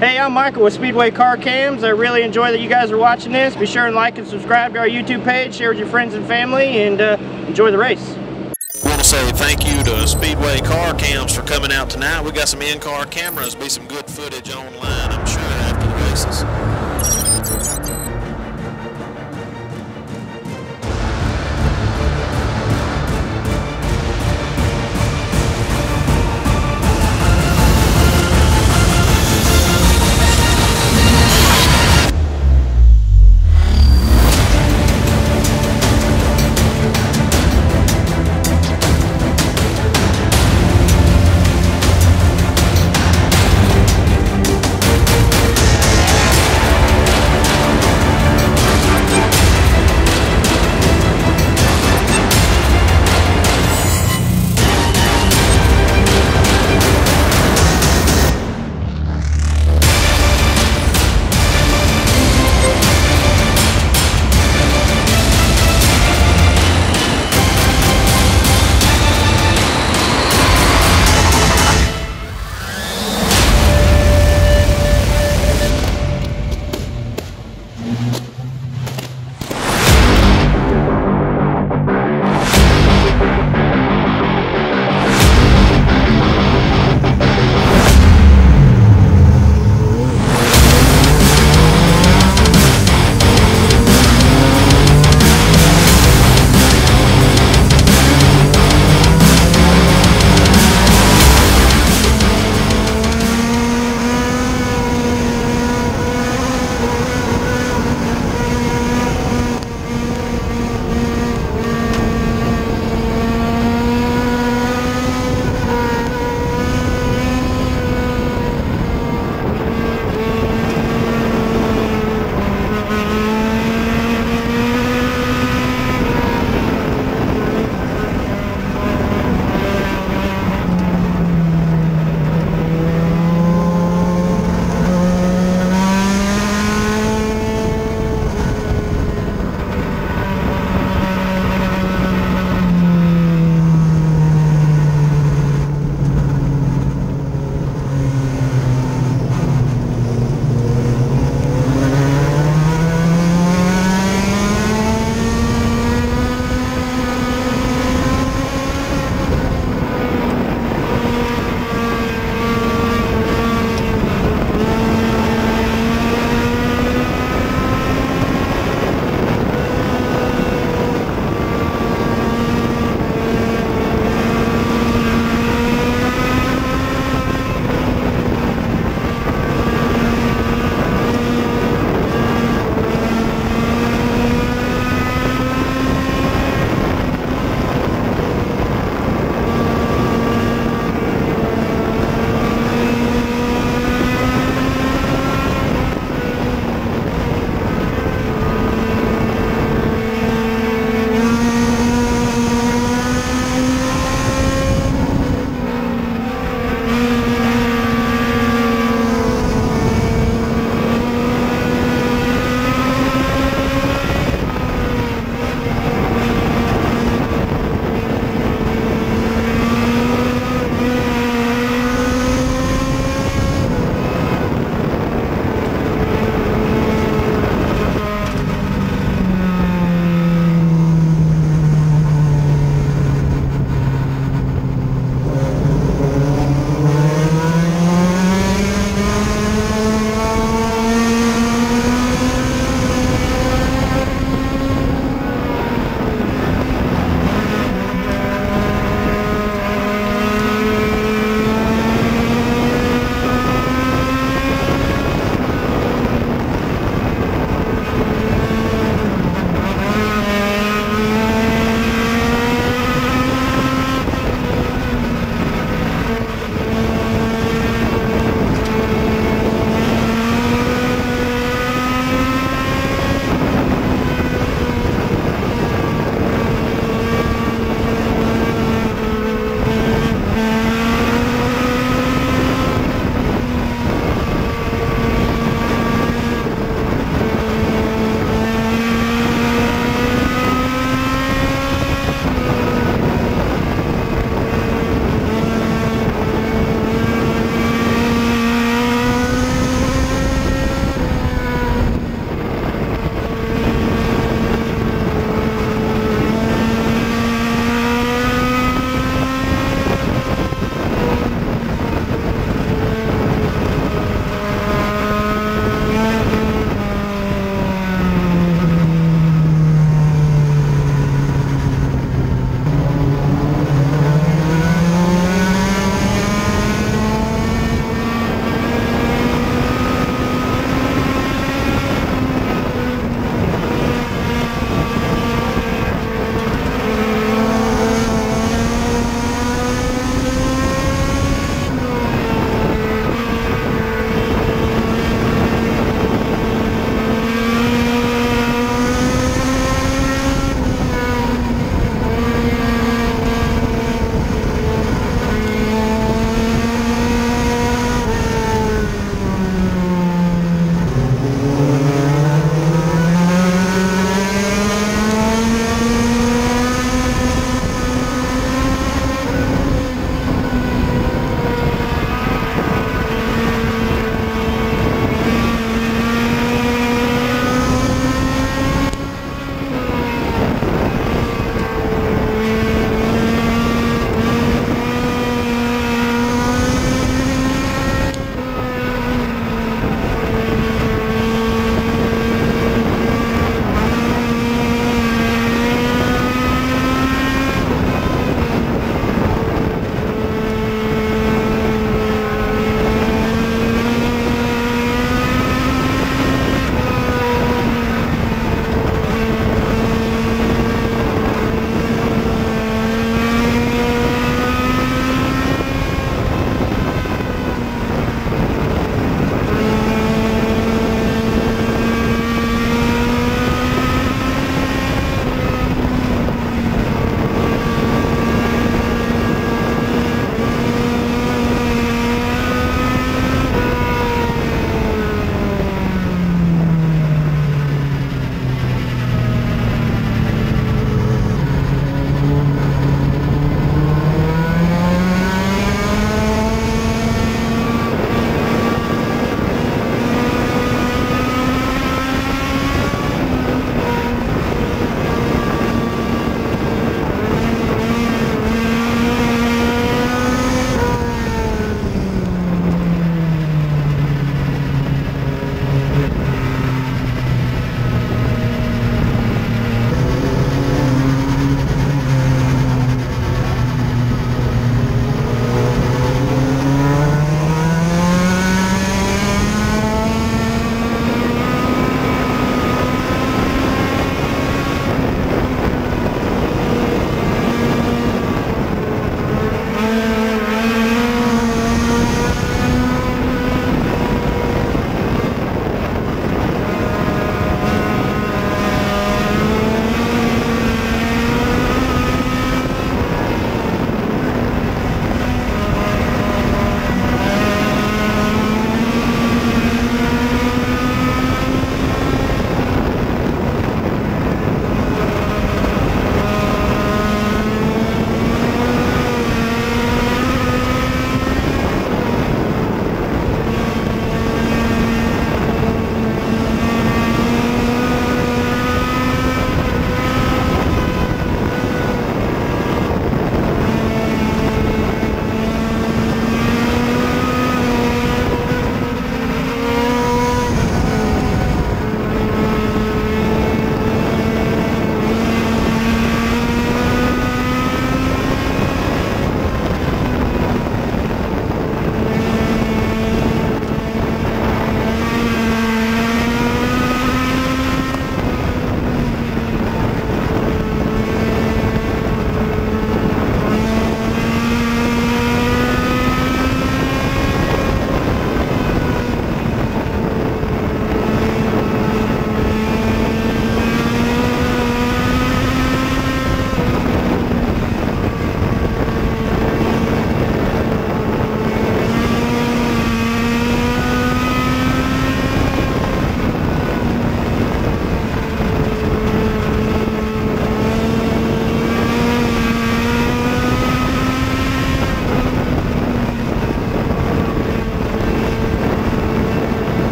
Hey, I'm Michael with Speedway Car Cams. I really enjoy that you guys are watching this. Be sure and like and subscribe to our YouTube page, share with your friends and family, and uh, enjoy the race. I want to say thank you to Speedway Car Cams for coming out tonight. We got some in-car cameras, be some good footage online, I'm sure, after the races.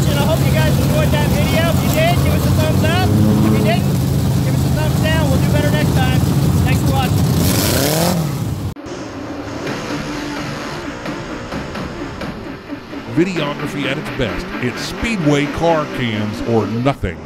Watching. I hope you guys enjoyed that video. If you did, give us a thumbs up. If you didn't, give us a thumbs down. We'll do better next time. Thanks for watching. Videography at its best. It's Speedway car cams or nothing.